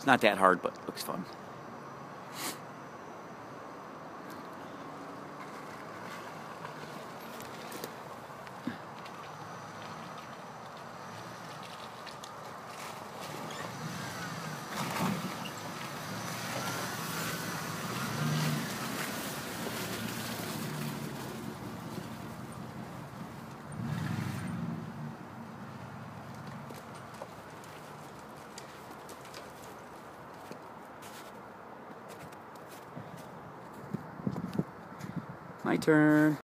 It's not that hard, but looks fun. My turn.